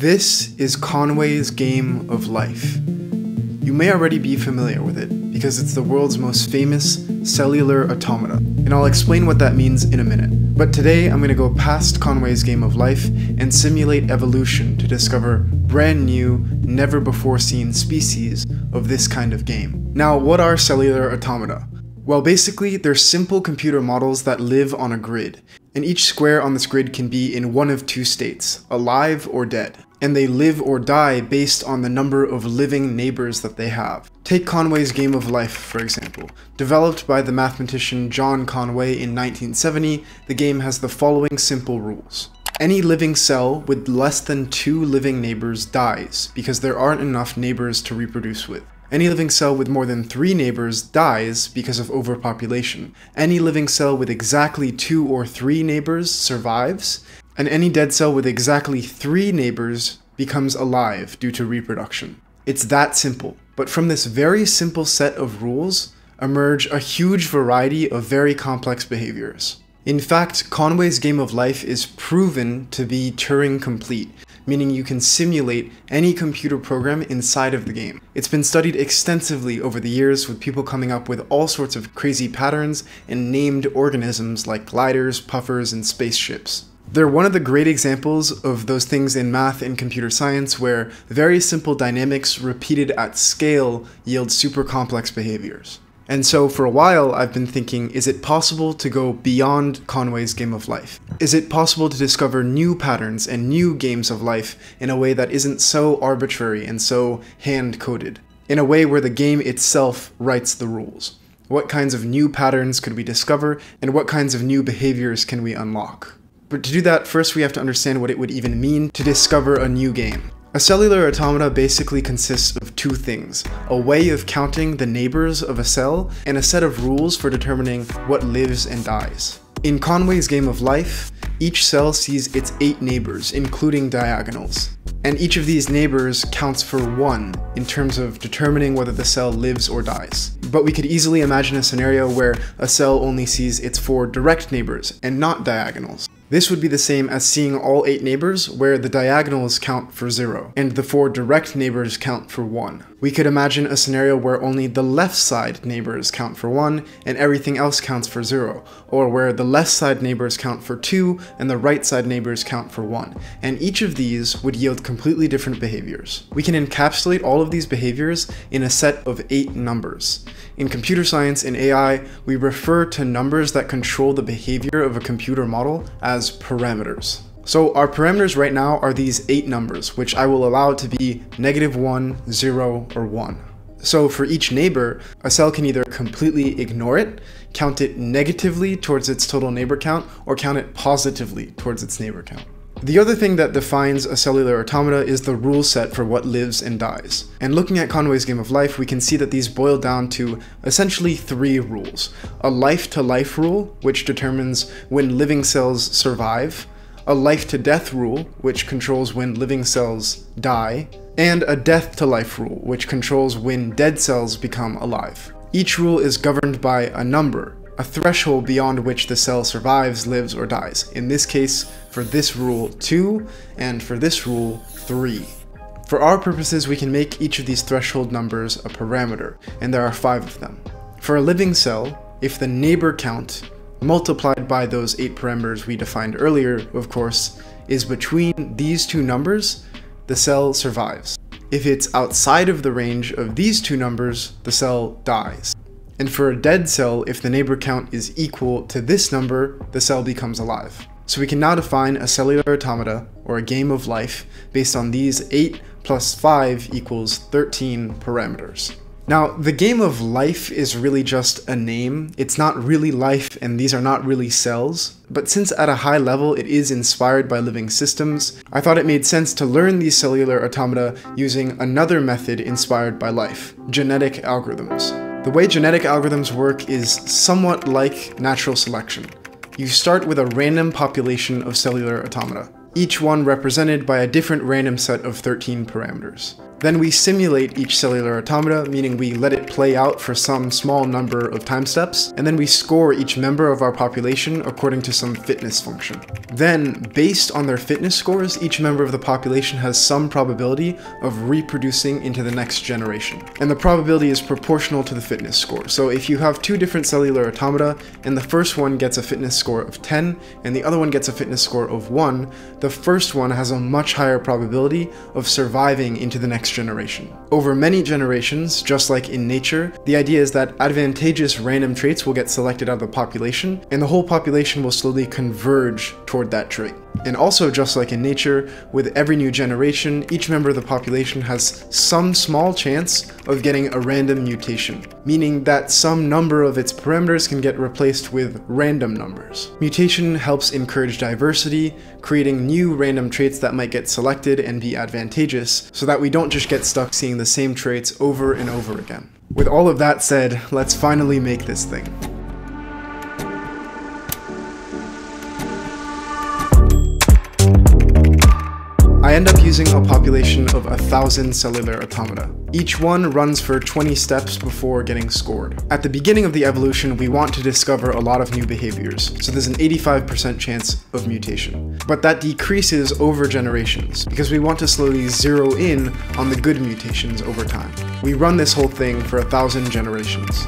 This is Conway's Game of Life. You may already be familiar with it, because it's the world's most famous cellular automata, and I'll explain what that means in a minute. But today I'm going to go past Conway's Game of Life and simulate evolution to discover brand new, never before seen species of this kind of game. Now, what are cellular automata? Well, basically, they're simple computer models that live on a grid, and each square on this grid can be in one of two states, alive or dead, and they live or die based on the number of living neighbors that they have. Take Conway's Game of Life, for example. Developed by the mathematician John Conway in 1970, the game has the following simple rules. Any living cell with less than two living neighbors dies, because there aren't enough neighbors to reproduce with. Any living cell with more than three neighbors dies because of overpopulation. Any living cell with exactly two or three neighbors survives, and any dead cell with exactly three neighbors becomes alive due to reproduction. It's that simple. But from this very simple set of rules emerge a huge variety of very complex behaviors. In fact, Conway's Game of Life is proven to be Turing complete, meaning you can simulate any computer program inside of the game. It's been studied extensively over the years with people coming up with all sorts of crazy patterns and named organisms like gliders, puffers, and spaceships. They're one of the great examples of those things in math and computer science where very simple dynamics repeated at scale yield super complex behaviors. And so for a while, I've been thinking, is it possible to go beyond Conway's Game of Life? Is it possible to discover new patterns and new games of life in a way that isn't so arbitrary and so hand-coded? In a way where the game itself writes the rules? What kinds of new patterns could we discover, and what kinds of new behaviors can we unlock? But to do that, first we have to understand what it would even mean to discover a new game. A cellular automata basically consists of two things, a way of counting the neighbors of a cell, and a set of rules for determining what lives and dies. In Conway's Game of Life, each cell sees its eight neighbors, including diagonals. And each of these neighbors counts for one in terms of determining whether the cell lives or dies. But we could easily imagine a scenario where a cell only sees its four direct neighbors and not diagonals. This would be the same as seeing all 8 neighbors where the diagonals count for 0, and the 4 direct neighbors count for 1. We could imagine a scenario where only the left side neighbors count for 1 and everything else counts for 0, or where the left side neighbors count for 2 and the right side neighbors count for 1, and each of these would yield completely different behaviors. We can encapsulate all of these behaviors in a set of 8 numbers. In computer science and AI, we refer to numbers that control the behavior of a computer model as parameters. So our parameters right now are these eight numbers, which I will allow to be negative 1, 0, or 1. So for each neighbor, a cell can either completely ignore it, count it negatively towards its total neighbor count, or count it positively towards its neighbor count. The other thing that defines a cellular automata is the rule set for what lives and dies. And looking at Conway's Game of Life, we can see that these boil down to essentially three rules. A life-to-life -life rule, which determines when living cells survive, a life-to-death rule, which controls when living cells die, and a death-to-life rule, which controls when dead cells become alive. Each rule is governed by a number, a threshold beyond which the cell survives, lives, or dies. In this case, for this rule 2, and for this rule 3. For our purposes, we can make each of these threshold numbers a parameter, and there are five of them. For a living cell, if the neighbor count, multiplied by those eight parameters we defined earlier, of course, is between these two numbers, the cell survives. If it's outside of the range of these two numbers, the cell dies. And for a dead cell, if the neighbor count is equal to this number, the cell becomes alive. So we can now define a cellular automata, or a game of life, based on these 8 plus 5 equals 13 parameters. Now, the game of life is really just a name. It's not really life, and these are not really cells. But since at a high level it is inspired by living systems, I thought it made sense to learn these cellular automata using another method inspired by life, genetic algorithms. The way genetic algorithms work is somewhat like natural selection. You start with a random population of cellular automata. Each one represented by a different random set of 13 parameters. Then we simulate each cellular automata, meaning we let it play out for some small number of time steps, and then we score each member of our population according to some fitness function. Then, based on their fitness scores, each member of the population has some probability of reproducing into the next generation. And the probability is proportional to the fitness score. So if you have two different cellular automata, and the first one gets a fitness score of 10, and the other one gets a fitness score of 1, the first one has a much higher probability of surviving into the next generation. Over many generations, just like in nature, the idea is that advantageous random traits will get selected out of the population, and the whole population will slowly converge toward that trait. And also, just like in nature, with every new generation, each member of the population has some small chance of getting a random mutation, meaning that some number of its parameters can get replaced with random numbers. Mutation helps encourage diversity, creating new random traits that might get selected and be advantageous, so that we don't just get stuck seeing the same traits over and over again. With all of that said, let's finally make this thing. End up using a population of a thousand cellular automata. Each one runs for 20 steps before getting scored. At the beginning of the evolution, we want to discover a lot of new behaviors, so there's an 85% chance of mutation. But that decreases over generations, because we want to slowly zero in on the good mutations over time. We run this whole thing for a thousand generations.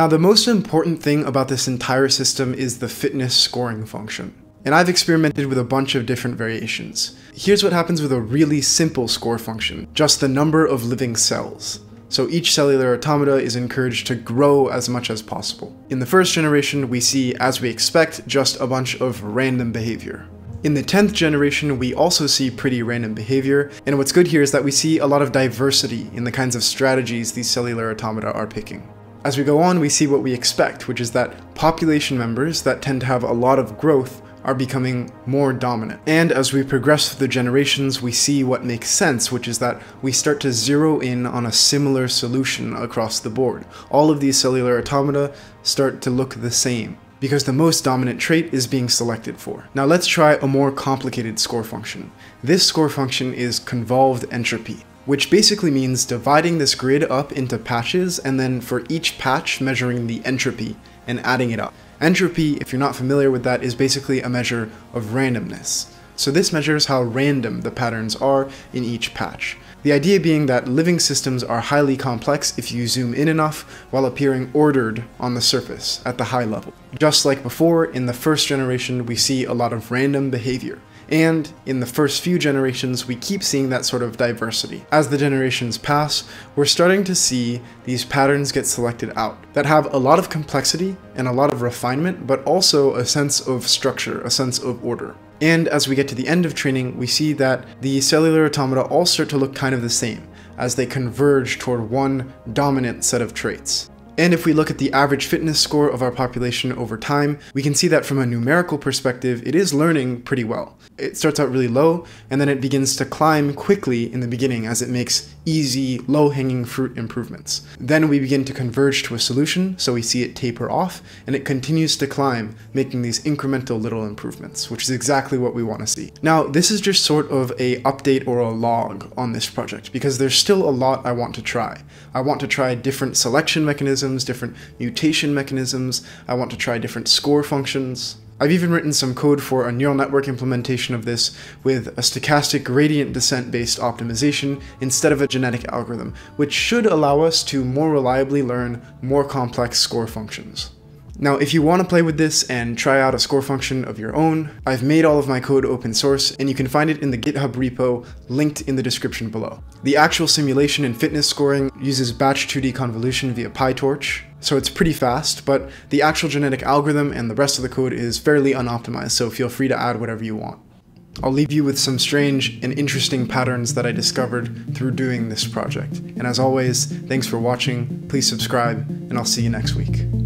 Now the most important thing about this entire system is the fitness scoring function. And I've experimented with a bunch of different variations. Here's what happens with a really simple score function, just the number of living cells. So each cellular automata is encouraged to grow as much as possible. In the first generation, we see, as we expect, just a bunch of random behavior. In the 10th generation, we also see pretty random behavior, and what's good here is that we see a lot of diversity in the kinds of strategies these cellular automata are picking. As we go on, we see what we expect, which is that population members that tend to have a lot of growth are becoming more dominant. And as we progress through the generations, we see what makes sense, which is that we start to zero in on a similar solution across the board. All of these cellular automata start to look the same because the most dominant trait is being selected for. Now let's try a more complicated score function. This score function is convolved entropy which basically means dividing this grid up into patches and then for each patch measuring the entropy and adding it up. Entropy, if you're not familiar with that, is basically a measure of randomness. So this measures how random the patterns are in each patch. The idea being that living systems are highly complex if you zoom in enough while appearing ordered on the surface at the high level. Just like before, in the first generation we see a lot of random behavior. And in the first few generations, we keep seeing that sort of diversity. As the generations pass, we're starting to see these patterns get selected out that have a lot of complexity and a lot of refinement, but also a sense of structure, a sense of order. And as we get to the end of training, we see that the cellular automata all start to look kind of the same, as they converge toward one dominant set of traits. And if we look at the average fitness score of our population over time, we can see that from a numerical perspective, it is learning pretty well. It starts out really low, and then it begins to climb quickly in the beginning as it makes easy, low-hanging fruit improvements. Then we begin to converge to a solution, so we see it taper off, and it continues to climb, making these incremental little improvements, which is exactly what we want to see. Now, this is just sort of a update or a log on this project, because there's still a lot I want to try. I want to try different selection mechanisms, different mutation mechanisms, I want to try different score functions. I've even written some code for a neural network implementation of this with a stochastic gradient descent based optimization instead of a genetic algorithm, which should allow us to more reliably learn more complex score functions. Now, if you want to play with this and try out a score function of your own, I've made all of my code open source and you can find it in the GitHub repo linked in the description below. The actual simulation and fitness scoring uses batch 2D convolution via PyTorch, so it's pretty fast, but the actual genetic algorithm and the rest of the code is fairly unoptimized, so feel free to add whatever you want. I'll leave you with some strange and interesting patterns that I discovered through doing this project. And as always, thanks for watching, please subscribe, and I'll see you next week.